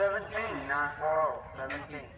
Seventeen, nine four oh, seventeen.